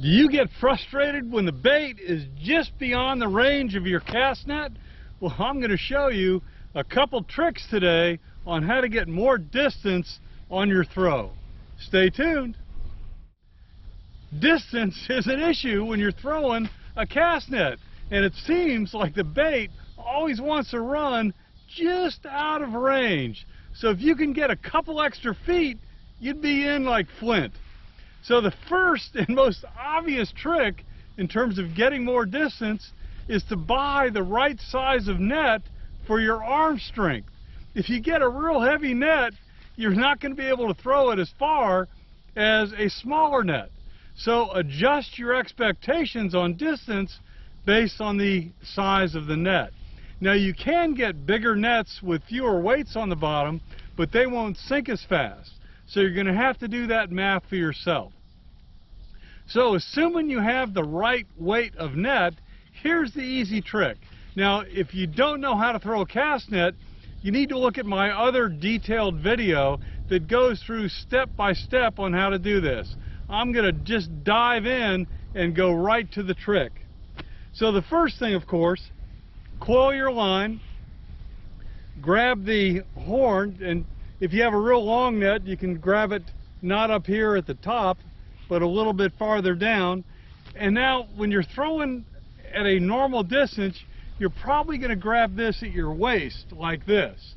Do you get frustrated when the bait is just beyond the range of your cast net? Well, I'm going to show you a couple tricks today on how to get more distance on your throw. Stay tuned. Distance is an issue when you're throwing a cast net, and it seems like the bait always wants to run just out of range. So if you can get a couple extra feet, you'd be in like flint. So the first and most obvious trick in terms of getting more distance is to buy the right size of net for your arm strength. If you get a real heavy net, you're not going to be able to throw it as far as a smaller net. So adjust your expectations on distance based on the size of the net. Now you can get bigger nets with fewer weights on the bottom, but they won't sink as fast. So you're going to have to do that math for yourself. So assuming you have the right weight of net, here's the easy trick. Now, if you don't know how to throw a cast net, you need to look at my other detailed video that goes through step by step on how to do this. I'm going to just dive in and go right to the trick. So the first thing, of course, coil your line, grab the horn, and if you have a real long net, you can grab it not up here at the top, but a little bit farther down. And now when you're throwing at a normal distance, you're probably going to grab this at your waist like this.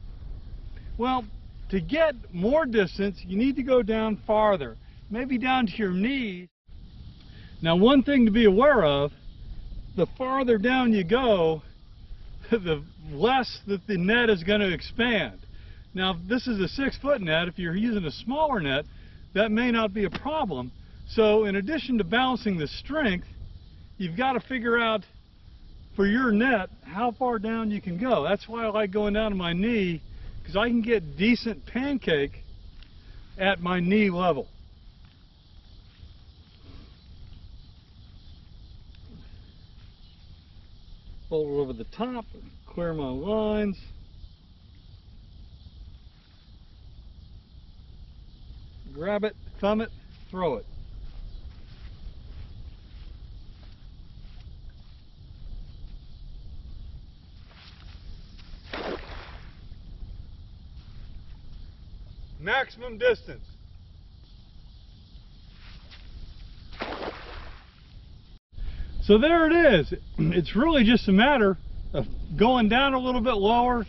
Well, to get more distance, you need to go down farther, maybe down to your knees. Now one thing to be aware of, the farther down you go, the less that the net is going to expand. Now, if this is a six foot net, if you're using a smaller net, that may not be a problem. So in addition to balancing the strength, you've got to figure out for your net how far down you can go. That's why I like going down to my knee because I can get decent pancake at my knee level. Fold it over the top, clear my lines. Grab it, thumb it, throw it. Maximum distance. So there it is. It's really just a matter of going down a little bit lower,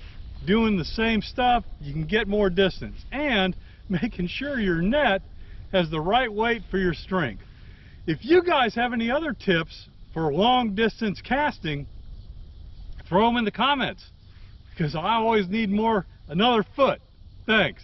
doing the same stuff, you can get more distance. And making sure your net has the right weight for your strength. If you guys have any other tips for long distance casting, throw them in the comments because I always need more, another foot. Thanks.